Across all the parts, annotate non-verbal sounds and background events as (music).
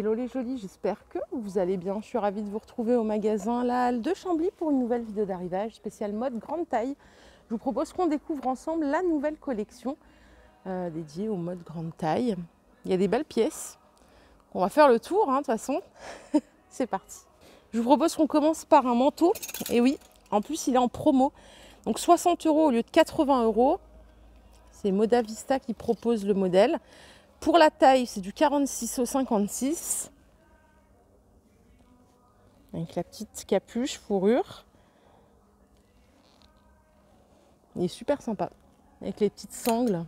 Hello les jolis, j'espère que vous allez bien. Je suis ravie de vous retrouver au magasin La Halle de Chambly pour une nouvelle vidéo d'arrivage spéciale mode grande taille. Je vous propose qu'on découvre ensemble la nouvelle collection euh, dédiée au mode grande taille. Il y a des belles pièces. On va faire le tour, hein, de toute façon. (laughs) C'est parti. Je vous propose qu'on commence par un manteau. Et oui, en plus il est en promo. Donc 60 euros au lieu de 80 euros. C'est Moda Vista qui propose le modèle. Pour la taille, c'est du 46 au 56. Avec la petite capuche fourrure. Il est super sympa. Avec les petites sangles.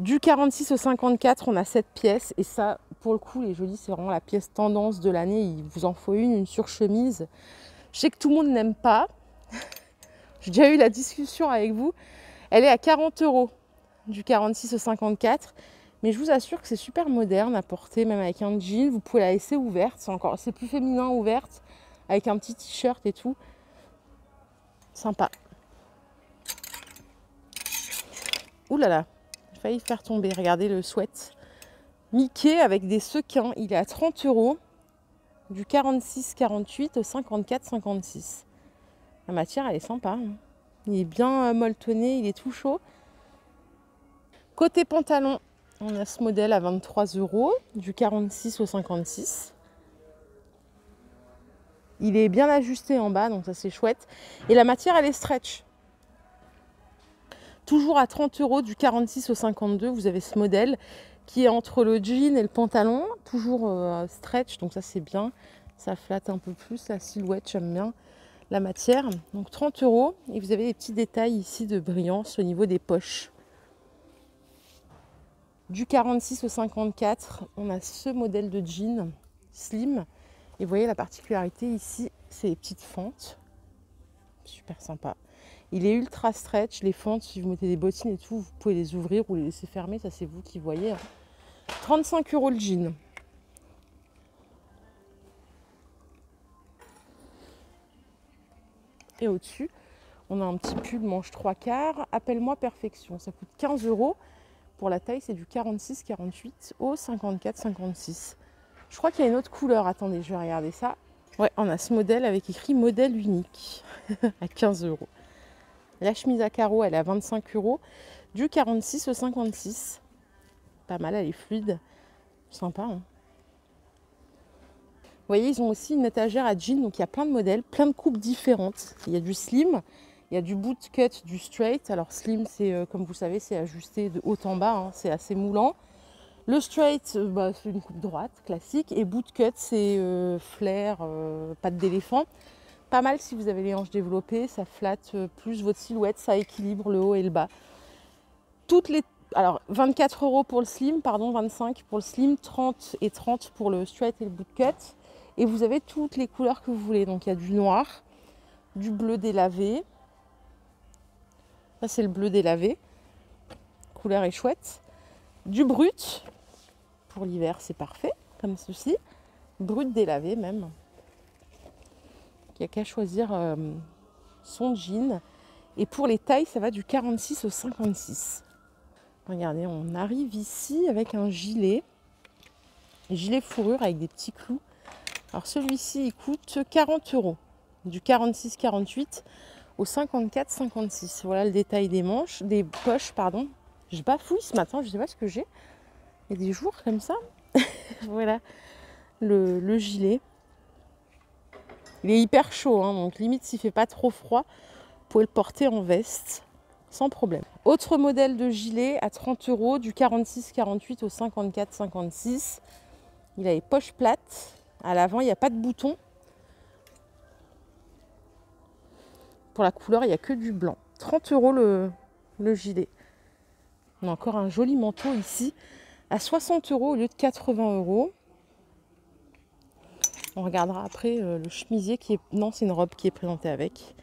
Du 46 au 54, on a cette pièce. Et ça, pour le coup, les jolies, c'est vraiment la pièce tendance de l'année. Il vous en faut une, une surchemise. Je sais que tout le monde n'aime pas. (laughs) J'ai déjà eu la discussion avec vous. Elle est à 40 euros du 46 au 54. Mais je vous assure que c'est super moderne à porter, même avec un jean. Vous pouvez la laisser ouverte. C'est encore, c'est plus féminin ouverte, avec un petit t-shirt et tout. Sympa. Ouh là là, j'ai failli faire tomber. Regardez le sweat. Mickey avec des sequins. Il est à 30 euros. Du 46-48 au 54-56. La matière, elle est sympa. Hein. Il est bien molletonné, il est tout chaud. Côté pantalon, on a ce modèle à 23 euros, du 46 au 56. Il est bien ajusté en bas, donc ça c'est chouette. Et la matière, elle est stretch. Toujours à 30 euros, du 46 au 52, vous avez ce modèle qui est entre le jean et le pantalon, toujours euh, stretch, donc ça c'est bien. Ça flatte un peu plus la silhouette, j'aime bien la matière. Donc 30 euros, et vous avez des petits détails ici de brillance au niveau des poches. Du 46 au 54, on a ce modèle de jean slim. Et vous voyez la particularité ici, c'est les petites fentes. Super sympa. Il est ultra stretch. Les fentes, si vous mettez des bottines et tout, vous pouvez les ouvrir ou les laisser fermer. Ça, c'est vous qui voyez. 35 hein. euros le jean. Et au-dessus, on a un petit pull manche 3 quarts. Appelle-moi perfection. Ça coûte 15 euros. Pour la taille, c'est du 46-48 au 54-56. Je crois qu'il y a une autre couleur. Attendez, je vais regarder ça. Ouais, on a ce modèle avec écrit modèle unique (laughs) à 15 euros. La chemise à carreaux, elle est à 25 euros. Du 46 au 56. Pas mal, elle est fluide. Sympa. Hein vous voyez, ils ont aussi une étagère à jeans, donc il y a plein de modèles, plein de coupes différentes. Il y a du slim, il y a du boot cut, du straight. Alors slim, c'est euh, comme vous savez, c'est ajusté de haut en bas, hein, c'est assez moulant. Le straight, euh, bah, c'est une coupe droite classique. Et boot cut, c'est euh, flair, patte d'éléphant. Pas mal si vous avez les hanches développées, ça flatte plus votre silhouette, ça équilibre le haut et le bas. Toutes les alors 24 euros pour le slim, pardon, 25 pour le slim, 30 et 30 pour le straight et le boot cut. Et vous avez toutes les couleurs que vous voulez. Donc il y a du noir, du bleu délavé, ça, c'est le bleu délavé. Couleur est chouette. Du brut. Pour l'hiver, c'est parfait, comme ceci. Brut délavé même. Il n'y a qu'à choisir euh, son jean. Et pour les tailles, ça va du 46 au 56. Regardez, on arrive ici avec un gilet. Gilet fourrure avec des petits clous. Alors celui-ci, il coûte 40 euros. Du 46-48 au 54-56. Voilà le détail des manches, des poches, pardon. Je bafouille ce matin, je sais pas ce que j'ai. Il y a des jours comme ça. (laughs) voilà le, gilet. Il est hyper chaud, hein, donc limite s'il fait pas trop froid, vous pouvez le porter en veste sans problème. Autre modèle de gilet à 30 euros, du 46-48 au 54-56. Il a les poches plates. À l'avant, il n'y a pas de bouton. Pour la couleur, il n'y a que du blanc. 30 euros le, gilet. On a encore un joli manteau ici à 60 euros au lieu de 80 euros. On regardera après euh, le chemisier qui est. Non, c'est une robe qui est présentée avec.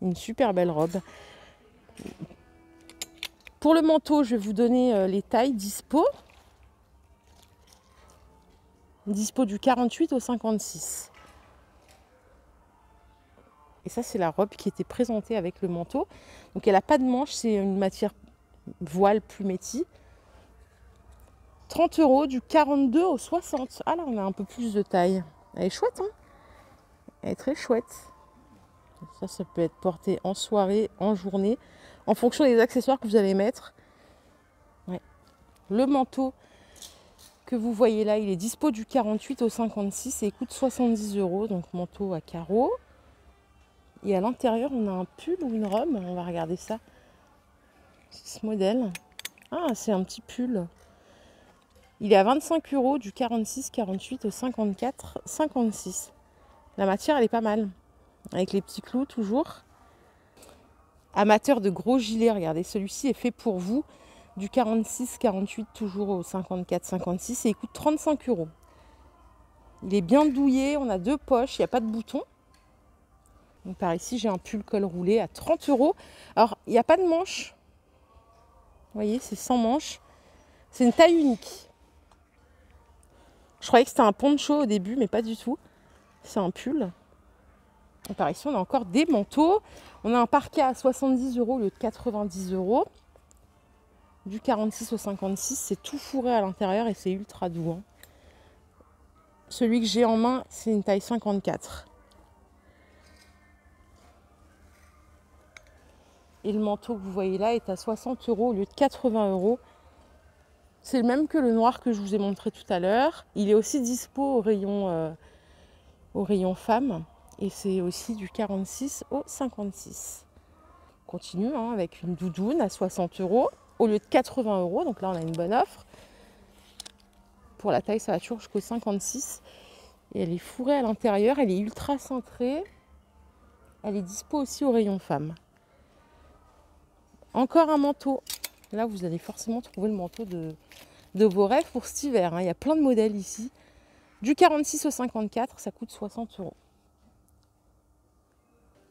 Une super belle robe. Pour le manteau, je vais vous donner euh, les tailles dispo. Dispo du 48 au 56. Et ça, c'est la robe qui était présentée avec le manteau. Donc elle n'a pas de manche, c'est une matière voile plus métis. 30 euros du 42 au 60. Ah là, on a un peu plus de taille. Elle est chouette, hein? Elle est très chouette. Ça, ça peut être porté en soirée, en journée, en fonction des accessoires que vous allez mettre. Le manteau que vous voyez là, il est dispo du 48 au 56 et coûte 70 euros. Donc manteau à carreaux. Et à l'intérieur, on a un pull ou une robe. On va regarder ça. ce modèle. Ah, c'est un petit pull. Il est à 25 euros du 46, 48 au 54, 56. La matière, elle est pas mal. Avec les petits clous toujours. Amateur de gros gilets, regardez, celui-ci est fait pour vous. Du 46, 48 toujours au 54, 56 et il coûte 35 euros. Il est bien douillé, on a deux poches, il n'y a pas de bouton. Donc par ici, j'ai un pull col roulé à 30 euros. Alors, il n'y a pas de manche. Vous voyez, c'est sans manche. C'est une taille unique. Je croyais que c'était un poncho au début, mais pas du tout. C'est un pull. Et par ici, on a encore des manteaux. On a un parquet à 70 euros au lieu de 90 euros. Du 46 au 56, c'est tout fourré à l'intérieur et c'est ultra doux. Hein. Celui que j'ai en main, c'est une taille 54. Et le manteau que vous voyez là est à 60 euros au lieu de 80 euros. C'est le même que le noir que je vous ai montré tout à l'heure. Il est aussi dispo au rayon, euh, au rayon femme. Et c'est aussi du 46 au 56. On continue hein, avec une doudoune à 60 euros au lieu de 80 euros. Donc là, on a une bonne offre. Pour la taille, ça va toujours jusqu'au 56. Et elle est fourrée à l'intérieur. Elle est ultra cintrée. Elle est dispo aussi au rayon femme. Encore un manteau. Là, vous allez forcément trouver le manteau de, vos rêves pour cet hiver. Hein. Il y a plein de modèles ici. Du 46 au 54, ça coûte 60 euros.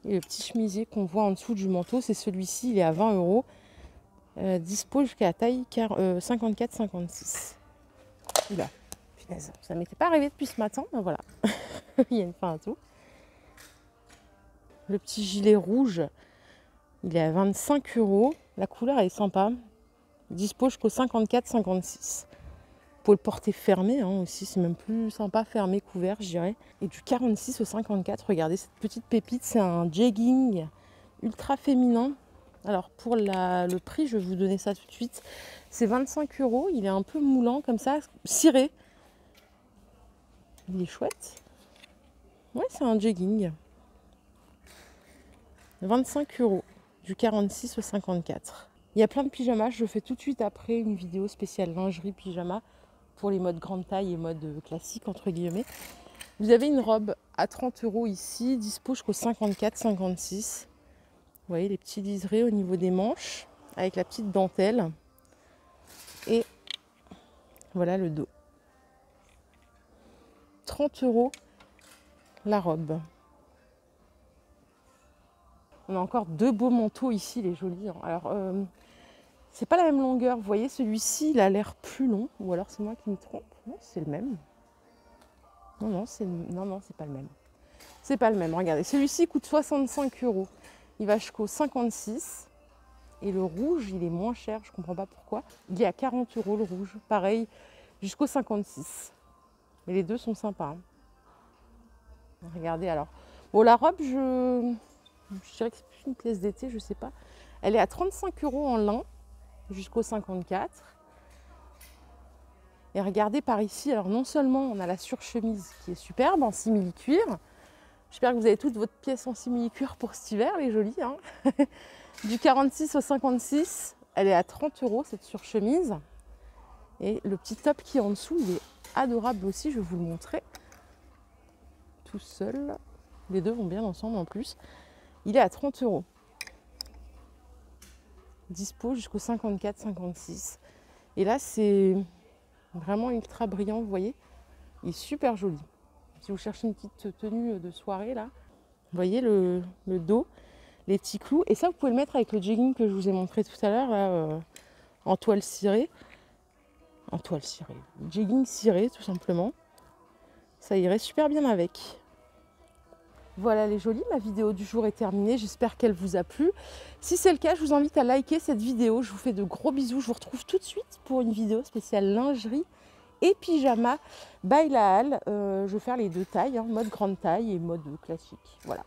Et le petit chemisier qu'on voit en dessous du manteau, c'est celui-ci, il est à 20 euros. Euh, dispo jusqu'à la taille 54-56. Euh, Oula, punaise, ça m'était pas arrivé depuis ce matin, mais voilà. (laughs) il y a une fin à tout. Le petit gilet rouge, il est à 25 euros. La couleur est sympa. Dispo jusqu'au 54-56. Vous pouvez le porter fermé hein, aussi, c'est même plus sympa fermé, couvert, je dirais. Et du 46 au 54, regardez cette petite pépite, c'est un jegging ultra féminin. Alors pour le prix, je vais vous donner ça tout de suite. C'est 25 euros, il est un peu moulant comme ça, ciré. Il est chouette. Ouais, c'est un jegging. 25 euros du 46 au 54. Il y a plein de pyjamas, je fais tout de suite après une vidéo spéciale lingerie pyjama pour les modes grande taille et mode classique entre guillemets. Vous avez une robe à 30 euros ici, dispo jusqu'au 54-56. Vous voyez les petits liserés au niveau des manches avec la petite dentelle. Et voilà le dos. 30 euros la robe. On a encore deux beaux manteaux ici, les jolis. Hein. Alors, euh, c'est pas la même longueur. Vous voyez, celui-ci, il a l'air plus long. Ou alors c'est moi qui me trompe. Non, c'est le même. Non, non, c'est non, non, c'est pas le même. C'est pas le même. Regardez, celui-ci coûte 65 euros. Il va jusqu'au 56. Et le rouge, il est moins cher. Je comprends pas pourquoi. Il est à 40 euros le rouge. Pareil, jusqu'au 56. Mais les deux sont sympas. Hein. Regardez alors. Bon, la robe, je je dirais que c'est plus une pièce d'été, je ne sais pas. Elle est à 35 euros en lin jusqu'au 54. Et regardez par ici, alors non seulement on a la surchemise qui est superbe en simili-cuir. J'espère que vous avez toutes votre pièce en simili-cuir pour cet hiver, elle est jolie. Hein. (laughs) du 46 au 56, elle est à 30 euros cette surchemise. Et le petit top qui est en dessous, il est adorable aussi, je vais vous le montrer. Tout seul. Les deux vont bien ensemble en plus. Il est à 30 euros. Dispo jusqu'au 54-56. Et là, c'est vraiment ultra brillant, vous voyez. Il est super joli. Si vous cherchez une petite tenue de soirée, là, vous voyez le, dos, les petits clous. Et ça, vous pouvez le mettre avec le jegging que je vous ai montré tout à l'heure, là, euh, en toile cirée. En toile cirée. Jegging ciré, tout simplement. Ça irait super bien avec. Voilà les jolis, ma vidéo du jour est terminée, j'espère qu'elle vous a plu. Si c'est le cas, je vous invite à liker cette vidéo, je vous fais de gros bisous, je vous retrouve tout de suite pour une vidéo spéciale lingerie et pyjama by la halle. Euh, je vais faire les deux tailles, hein, mode grande taille et mode classique. Voilà.